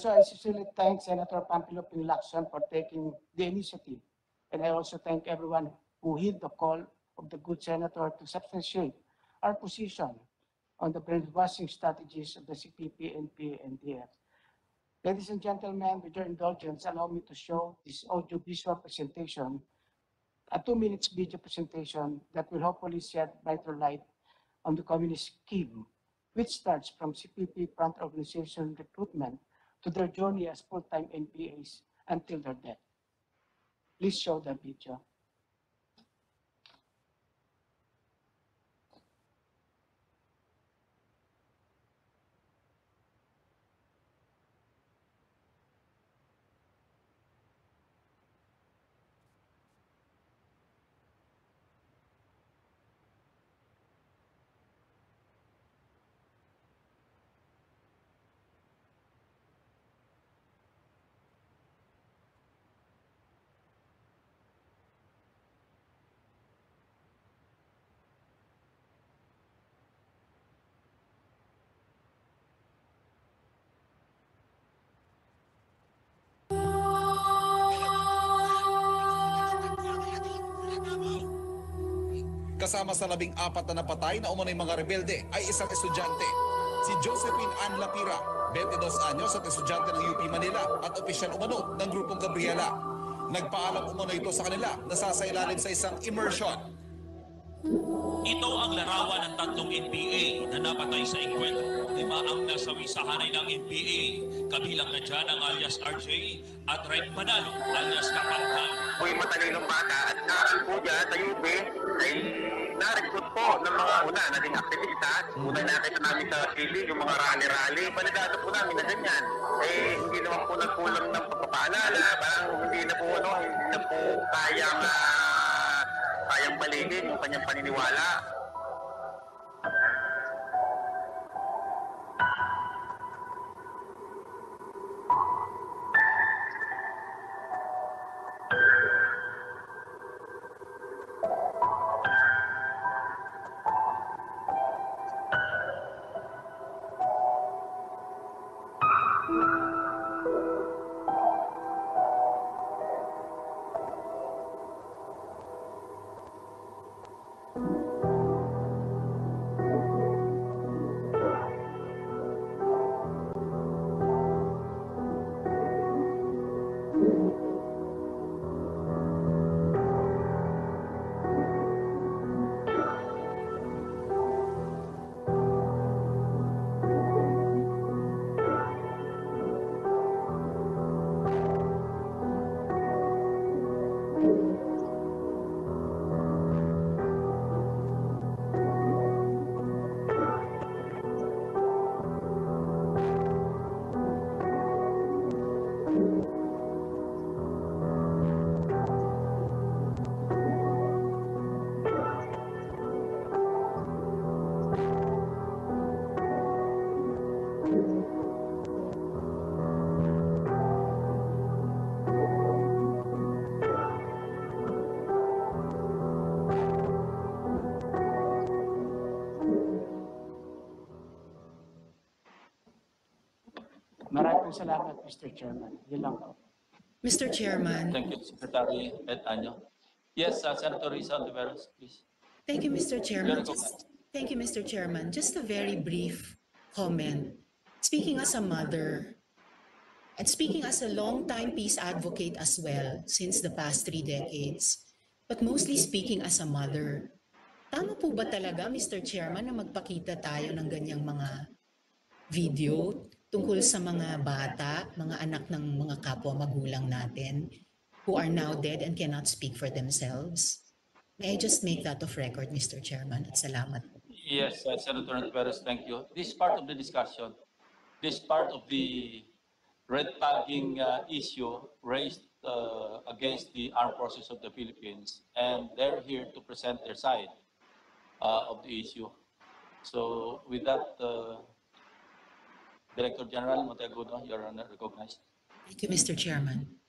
So I sincerely thank Senator Pampilo Pinlacson for taking the initiative. And I also thank everyone who heed the call of the good senator to substantiate our position on the brainwashing strategies of the CPP, NPA, and DF. Ladies and gentlemen, with your indulgence, allow me to show this audio-visual presentation, a two minutes video presentation that will hopefully shed brighter light on the communist scheme, which starts from CPP front organization recruitment to their journey as full-time NPAs until their death. Please show the video. Kasama sa labing apat na napatay na umano'y mga rebelde ay isang estudyante. Si Josephine Ann Lapira, 22 anyos at estudyante ng UP Manila at opisyal umano ng Grupong Gabriela. Nagpaalam umano ito sa kanila na sasailalim sa isang immersion. Ito ang larawan ng tatlong NPA na napatay sa engkwentro. Lima ang nasawi sa hanay ng NPA. Kabilang na dyan ang alias RJ at Red Manalo alias Kapangkan. ako'y matalinong bata at naaral po dyan sa UP ay na-recruit po ng mga una naging aktivista. Una nakita namin sa TV yung mga rally-rally. Paligado po namin na ganyan. Eh, hindi naman po nagkulang ng pagpapaalala. Parang hindi na po, ano, hindi na po kayang, ah, kayang baligin yung kanyang paniniwala. Maraming salamat, Mr. Chairman. Yun lang po. Mr. Chairman, Thank you, Secretary Ed Anyo. Yes, uh, Senator Risa Ontiveros, please. thank you, Mr. Chairman. Just, thank you, Mr. Chairman. Just a very brief comment. Speaking as a mother, and speaking as a long-time peace advocate as well, since the past three decades, but mostly speaking as a mother, tama po ba talaga, Mr. Chairman, na magpakita tayo ng ganyang mga video tungkol sa mga bata, mga anak ng mga kapwa magulang natin who are now dead and cannot speak for themselves. May I just make that of record, Mr. Chairman, at salamat. Yes, uh, Senator Ontiveros, thank you. This is part of the discussion. This is part of the red tagging uh, issue raised uh, against the armed forces of the Philippines, and they're here to present their side uh, of the issue. So with that, uh, Director General Monteagudo, you're recognized. Thank you, Mr. Chairman.